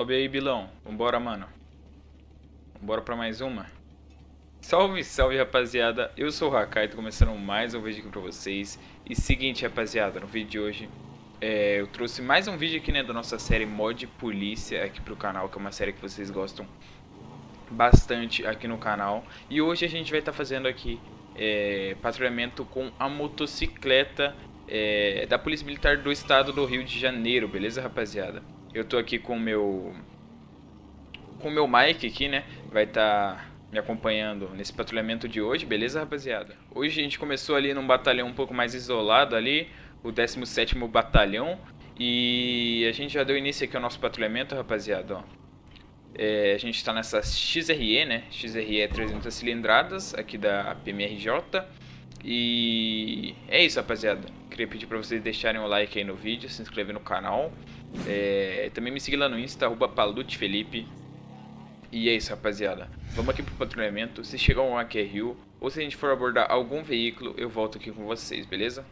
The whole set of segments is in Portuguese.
Sobe aí, Bilão. Vambora, mano. Vambora pra mais uma. Salve, salve, rapaziada. Eu sou o Hakai, tô começando mais um vídeo aqui pra vocês. E seguinte, rapaziada, no vídeo de hoje é, eu trouxe mais um vídeo aqui, né, da nossa série Mod Polícia aqui pro canal, que é uma série que vocês gostam bastante aqui no canal. E hoje a gente vai estar tá fazendo aqui é, patrulhamento com a motocicleta é, da Polícia Militar do Estado do Rio de Janeiro, beleza, rapaziada? Eu tô aqui com o meu com o meu Mike aqui, né? Vai estar tá me acompanhando nesse patrulhamento de hoje, beleza, rapaziada? Hoje a gente começou ali num batalhão um pouco mais isolado ali, o 17º Batalhão, e a gente já deu início aqui ao nosso patrulhamento, rapaziada, ó. É, a gente está nessa XRE, né? XRE 300 cilindradas, aqui da PMRJ. E é isso, rapaziada. Queria pedir para vocês deixarem o like aí no vídeo, se inscrever no canal. É, também me seguir lá no Insta, arroba Felipe. E é isso, rapaziada. Vamos aqui pro patrulhamento. Se chegar um AQRU ou se a gente for abordar algum veículo, eu volto aqui com vocês, beleza?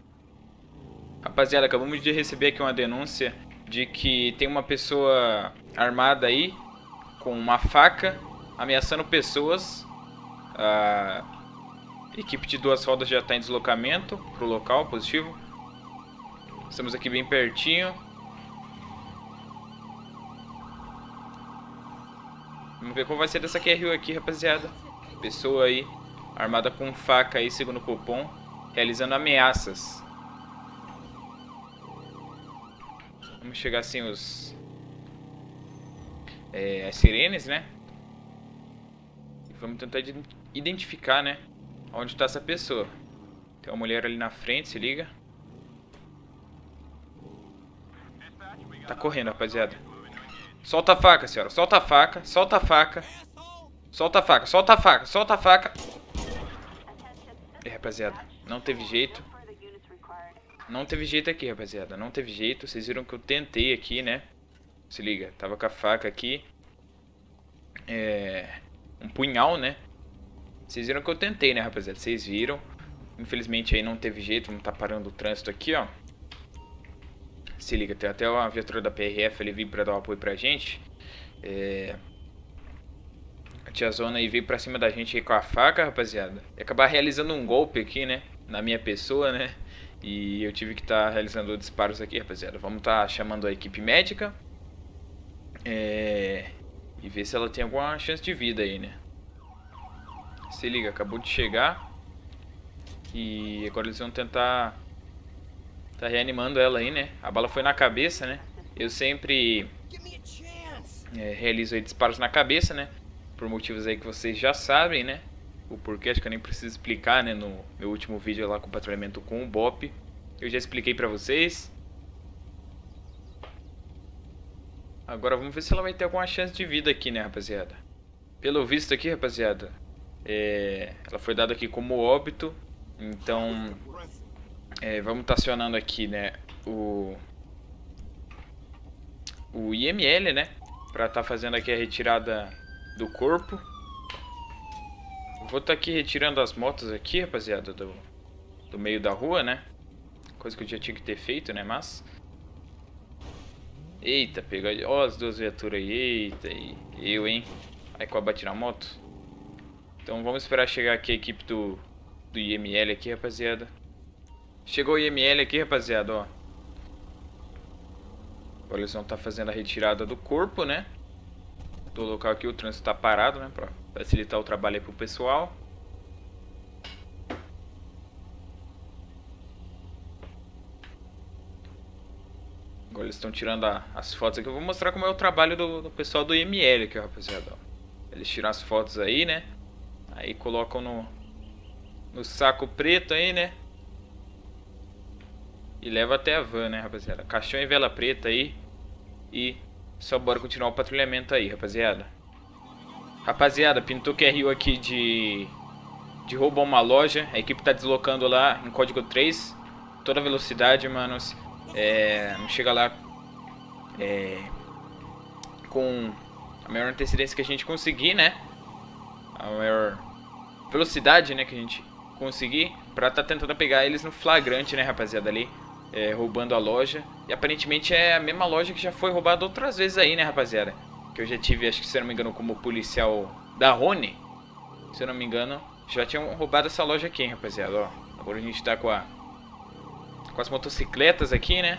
Rapaziada, acabamos de receber aqui uma denúncia de que tem uma pessoa armada aí com uma faca ameaçando pessoas. A equipe de duas rodas já está em deslocamento para o local, positivo. Estamos aqui bem pertinho. Ver como vai ser dessa QRU aqui, rapaziada. Pessoa aí, armada com faca aí, segundo o Copom, realizando ameaças. Vamos chegar assim os... É, as sirenes, né? E vamos tentar identificar, né? Onde está essa pessoa. Tem uma mulher ali na frente, se liga. Tá correndo, rapaziada. Solta a faca, senhora. Solta a faca. Solta a faca. Solta a faca. Solta a faca. Solta a faca. E rapaziada. Não teve jeito. Não teve jeito aqui, rapaziada. Não teve jeito. Vocês viram que eu tentei aqui, né? Se liga. Tava com a faca aqui. É... Um punhal, né? Vocês viram que eu tentei, né, rapaziada? Vocês viram. Infelizmente aí não teve jeito. Vamos tá parando o trânsito aqui, ó. Se liga, tem até uma viatura da PRF ali vir pra dar um apoio pra gente. É... A tia Zona aí veio pra cima da gente com a faca, rapaziada. E acabar realizando um golpe aqui, né? Na minha pessoa, né? E eu tive que estar tá realizando disparos aqui, rapaziada. Vamos estar tá chamando a equipe médica. É... E ver se ela tem alguma chance de vida aí, né? Se liga, acabou de chegar. E agora eles vão tentar Tá reanimando ela aí, né? A bala foi na cabeça, né? Eu sempre é, realizo aí disparos na cabeça, né? Por motivos aí que vocês já sabem, né? O porquê, acho que eu nem preciso explicar, né? No meu último vídeo lá com o patrulhamento com o BOP. Eu já expliquei pra vocês. Agora vamos ver se ela vai ter alguma chance de vida aqui, né, rapaziada? Pelo visto aqui, rapaziada, é... ela foi dada aqui como óbito. Então, é, vamos estar tá acionando aqui, né, o, o IML, né, para estar tá fazendo aqui a retirada do corpo. Vou estar tá aqui retirando as motos aqui, rapaziada, do, do meio da rua, né, coisa que eu já tinha que ter feito, né, mas... Eita, pegou, ó as duas viaturas aí, eita, e eu, hein, aí com a bate na moto. Então vamos esperar chegar aqui a equipe do, do IML aqui, rapaziada. Chegou o IML aqui, rapaziada, ó. Agora eles vão estar tá fazendo a retirada do corpo, né? Do local aqui, o trânsito está parado, né? Pra facilitar o trabalho aí pro pessoal. Agora eles estão tirando a, as fotos aqui. Eu vou mostrar como é o trabalho do, do pessoal do IML aqui, rapaziada. Ó. Eles tiram as fotos aí, né? Aí colocam no, no saco preto aí, né? E leva até a van, né, rapaziada? Caixão e vela preta aí. E só bora continuar o patrulhamento aí, rapaziada. Rapaziada, pintou QRU aqui de... De roubo a uma loja. A equipe tá deslocando lá em código 3. Toda velocidade, manos. É... Chega lá... É... Com a maior antecedência que a gente conseguir, né? A maior velocidade, né, que a gente conseguir. Pra tá tentando pegar eles no flagrante, né, rapaziada, ali é, roubando a loja. E aparentemente é a mesma loja que já foi roubada outras vezes aí, né, rapaziada? Que eu já tive, acho que se eu não me engano, como policial da Rony. Se eu não me engano, já tinham roubado essa loja aqui, hein, rapaziada, ó. Agora a gente tá com a... Com as motocicletas aqui, né?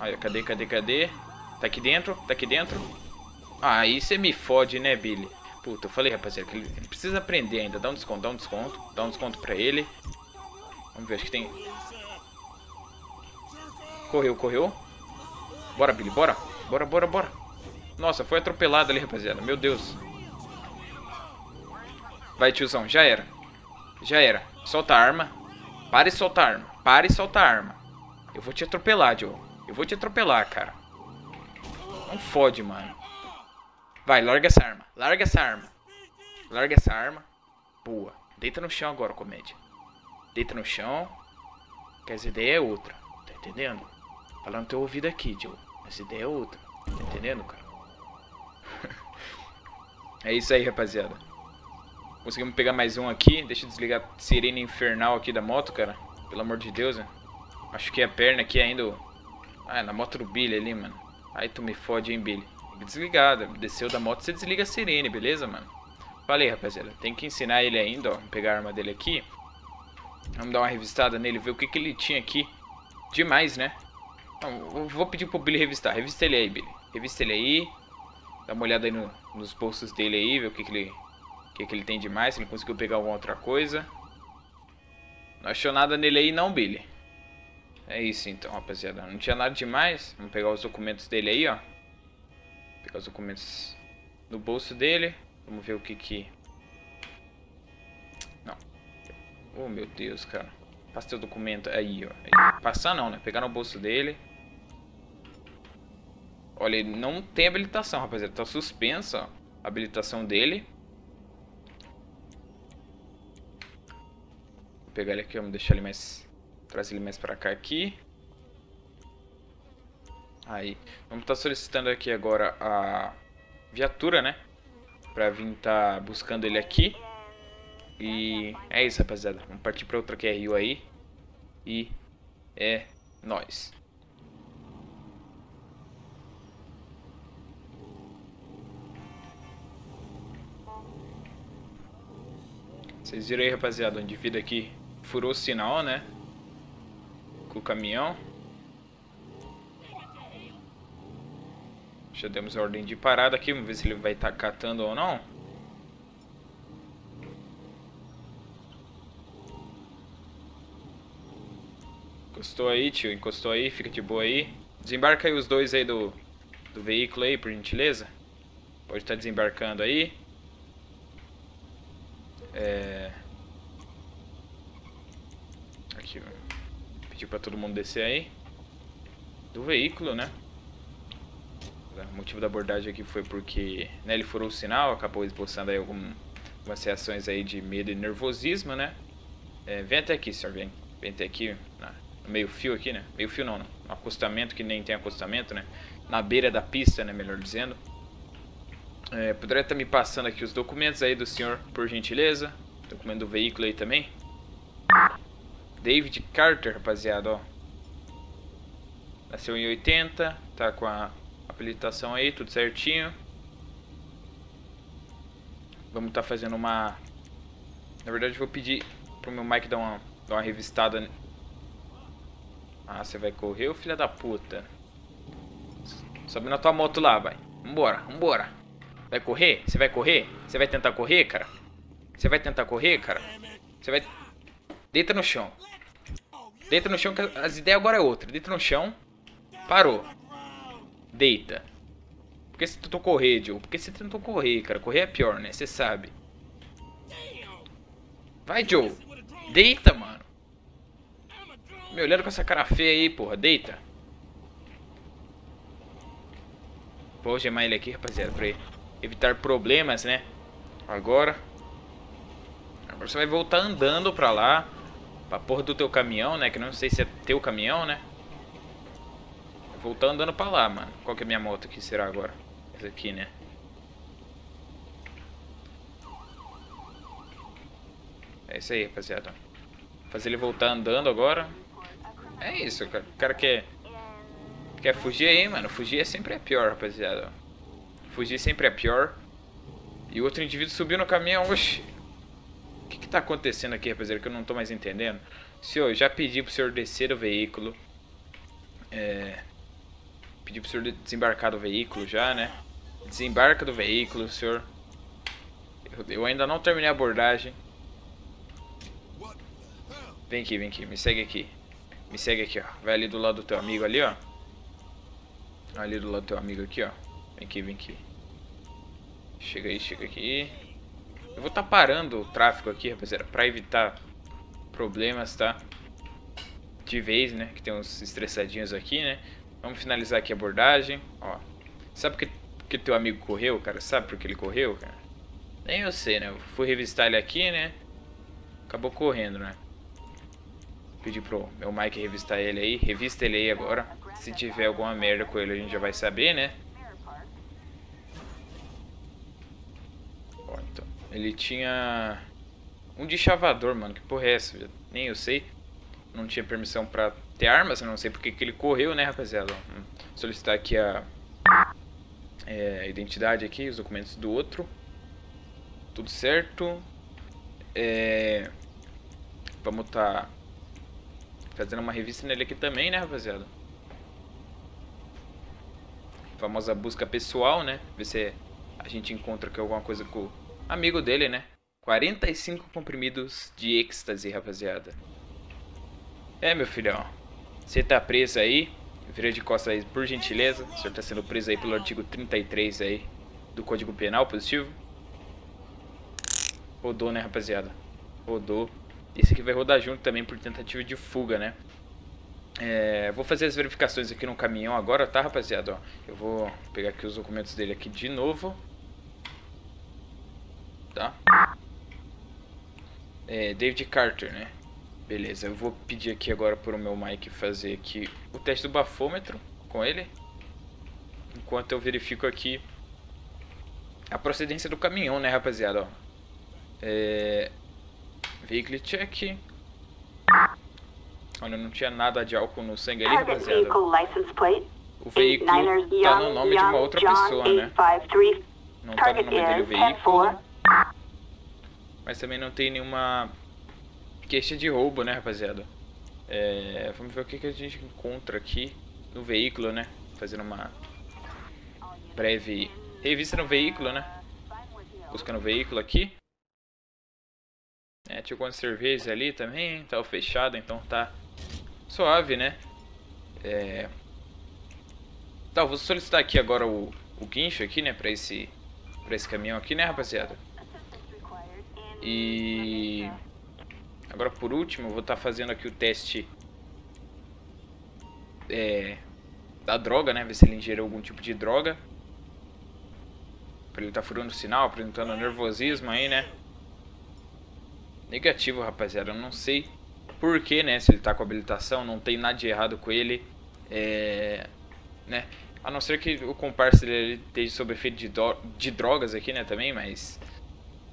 Olha, cadê, cadê, cadê? Tá aqui dentro, tá aqui dentro. Ah, aí você me fode, né, Billy? Puta, eu falei, rapaziada, que ele, ele, precisa aprender ainda. Dá um desconto, dá um desconto. Dá um desconto pra ele. Vamos ver, acho que tem... Correu, correu. Bora, Billy, bora. Bora, bora, bora. Nossa, foi atropelado ali, rapaziada. Meu Deus. Vai, tiozão. Já era. Já era. Solta a arma. Para e solta a arma. Para e solta a arma. Eu vou te atropelar, Joe. Eu vou te atropelar, cara. Não fode, mano. Vai, larga essa arma. Larga essa arma. Larga essa arma. Boa. Deita no chão agora, comédia. Deita no chão. Que essa ideia é outra. Tá entendendo? Falando no teu ouvido aqui, Joe. Essa ideia é outra. Tá entendendo, cara? é isso aí, rapaziada. Conseguimos pegar mais um aqui. Deixa eu desligar a sirene infernal aqui da moto, cara. Pelo amor de Deus, né? Acho que a perna aqui ainda... Ah, é na moto do Billy ali, mano. Aí tu me fode, hein, Billy. Desligada. Desceu da moto, você desliga a sirene, beleza, mano? Falei, rapaziada. Tem que ensinar ele ainda, ó. Vamos pegar a arma dele aqui. Vamos dar uma revistada nele, ver o que, que ele tinha aqui. Demais, né? Não, vou pedir pro Billy revistar. Revista ele aí, Billy. Revista ele aí. Dá uma olhada aí no, nos bolsos dele aí, ver o que, que ele. O que, que ele tem demais, se ele conseguiu pegar alguma outra coisa. Não achou nada nele aí não, Billy. É isso então, rapaziada. Não tinha nada demais. Vamos pegar os documentos dele aí, ó. Pegar os documentos no bolso dele. Vamos ver o que que... Não. Oh, meu Deus, cara. Passa teu documento aí, ó. Passar não, né? Pegar no bolso dele. Olha, ele não tem habilitação, rapaziada. Tá suspensa. A habilitação dele. Vou pegar ele aqui, vamos deixar ele mais... Trazer ele mais pra cá aqui. Aí. Vamos estar tá solicitando aqui agora a viatura, né? Pra vir estar tá buscando ele aqui. E é isso, rapaziada. Vamos partir pra outra QRU aí. E é nóis. Vocês viram aí, rapaziada, o indivíduo aqui furou o sinal, né? Com o caminhão. Já demos ordem de parada aqui, vamos ver se ele vai estar tá catando ou não. Encostou aí, tio, encostou aí, fica de boa aí. Desembarca aí os dois aí do, do veículo aí, por gentileza. Pode estar tá desembarcando aí. É... Aqui, pediu pra todo mundo descer aí. Do veículo, né? O motivo da abordagem aqui foi porque né, ele furou o sinal, acabou esboçando aí algum, algumas reações aí de medo e nervosismo, né? É, vem até aqui, senhor, vem. Vem até aqui, no meio fio aqui, né? Meio fio não, no acostamento, que nem tem acostamento, né? Na beira da pista, né, melhor dizendo. É, poderia estar me passando aqui os documentos aí do senhor, por gentileza. Documento do veículo aí também. David Carter, rapaziada, ó. Nasceu em 80, tá com a habilitação aí, tudo certinho. Vamos estar tá fazendo uma... Na verdade, vou pedir pro meu Mike dar uma, dar uma revistada. Ah, você vai correr, filha da puta. Sobe na tua moto lá, vai. Vambora, vambora. Vai correr? Você vai correr? Você vai tentar correr, cara? Você vai tentar correr, cara? Você vai... Deita no chão. Deita no chão, que as ideias agora é outra. Deita no chão. Parou. Deita. Por que você tentou correr, Joe? Por que você tentou correr, cara? Correr é pior, né? Você sabe. Vai, Joe. Deita, mano. Me olhando com essa cara feia aí, porra. Deita. Vou gemar ele aqui, rapaziada, pra evitar problemas, né? Agora. Agora você vai voltar andando pra lá. Pra porra do teu caminhão, né? Que não sei se é teu caminhão, né? Voltar andando pra lá, mano. Qual que é a minha moto aqui será agora? Essa aqui, né? É isso aí, rapaziada. Fazer ele voltar andando agora. É isso, cara. O cara quer... Quer fugir aí, mano. Fugir é sempre é pior, rapaziada. Fugir sempre é pior. E o outro indivíduo subiu no caminhão. Oxi. O que, que tá acontecendo aqui, rapaziada? Que eu não tô mais entendendo. Senhor, já pedi pro senhor descer do veículo. É... Pedi pro senhor desembarcar do veículo já, né? Desembarca do veículo, senhor. Eu ainda não terminei a abordagem. Vem aqui, vem aqui. Me segue aqui. Me segue aqui, ó. Vai ali do lado do teu amigo ali, ó. Ali do lado do teu amigo aqui, ó. Vem aqui, vem aqui. Chega aí, chega aqui. Eu vou estar tá parando o tráfego aqui, rapaziada, pra evitar problemas, tá? De vez, né? Que tem uns estressadinhos aqui, né? Vamos finalizar aqui a abordagem, ó. Sabe por que, que teu amigo correu, cara? Sabe por que ele correu, cara? Nem eu sei, né? Eu fui revistar ele aqui, né? Acabou correndo, né? Pedi pro meu Mike revistar ele aí. Revista ele aí agora. Se tiver alguma merda com ele, a gente já vai saber, né? Ó, então. Ele tinha... Um de chavador, mano. Que porra é essa? Nem eu sei. Não tinha permissão pra ter armas. Não sei porque que ele correu, né, rapaziada? Vou solicitar aqui a... É, identidade aqui, os documentos do outro. Tudo certo. É... Vamos tá fazendo uma revista nele aqui também, né, rapaziada? Famosa busca pessoal, né? Ver se a gente encontra aqui alguma coisa com amigo dele, né? 45 comprimidos de êxtase, rapaziada. É, meu filhão. Você tá preso aí. Vira de costas aí, por gentileza. O senhor tá sendo preso aí pelo artigo 33 aí do Código Penal, positivo. Rodou, né, rapaziada? Rodou. Esse aqui vai rodar junto também por tentativa de fuga, né? É, vou fazer as verificações aqui no caminhão agora, tá, rapaziada? Ó, eu vou pegar aqui os documentos dele aqui de novo. Tá? É, David Carter, né? Beleza, eu vou pedir aqui agora para o meu Mike fazer aqui o teste do bafômetro com ele. Enquanto eu verifico aqui a procedência do caminhão, né, rapaziada? Ó. É, Vehicle check. Olha, não tinha nada de álcool no sangue ali, rapaziada. O veículo tá no nome de uma outra pessoa, né? Não tá no nome dele o veículo. Mas também não tem nenhuma queixa de roubo, né, rapaziada? É, vamos ver o que, que a gente encontra aqui no veículo, né? Fazendo uma breve revista no veículo, né? Buscando o veículo aqui. É, tinha algumas cervejas ali também, tava fechado, então tá suave, né? É... Tá, vou solicitar aqui agora o, o guincho aqui, né, pra esse, pra esse caminhão aqui, né, rapaziada? E... Agora, por último, eu vou estar tá fazendo aqui o teste é, da droga, né? Ver se ele ingeriu algum tipo de droga. Pra ele tá furando o sinal, apresentando nervosismo aí, né? Negativo, rapaziada. Eu não sei por que, né? Se ele tá com habilitação, não tem nada de errado com ele. É... Né? A não ser que o comparsa dele esteja sob efeito de, de drogas aqui, né? Também, mas...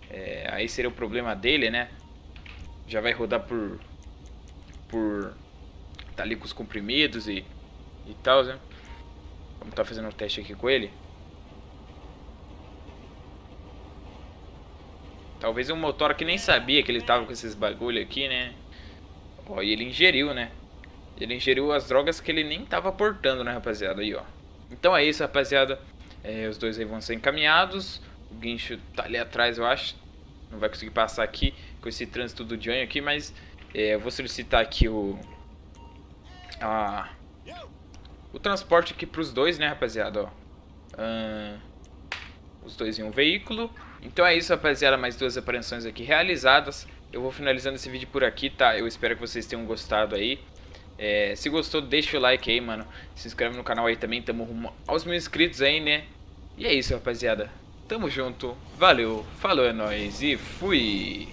É... Aí seria o problema dele, né? Já vai rodar por... Por... Tá ali com os comprimidos e... E tal, né? Vamos estar tá fazendo um teste aqui com ele. Talvez um motor que nem sabia que ele tava com esses bagulho aqui, né? Ó, e ele ingeriu, né? Ele ingeriu as drogas que ele nem tava portando, né, rapaziada? Aí, ó. Então é isso, rapaziada. É, os dois aí vão ser encaminhados. O guincho tá ali atrás, eu acho. Não vai conseguir passar aqui com esse trânsito do Johnny aqui, mas é, eu vou solicitar aqui o... A, o transporte aqui pros dois, né, rapaziada, ó. Os dois em um veículo. Então é isso, rapaziada, mais duas apreensões aqui realizadas. Eu vou finalizando esse vídeo por aqui, tá? Eu espero que vocês tenham gostado aí. É, se gostou, deixa o like aí, mano. Se inscreve no canal aí também, tamo rumo aos mil inscritos aí, né? E é isso, rapaziada. Tamo junto, valeu, falou, é nóis e fui!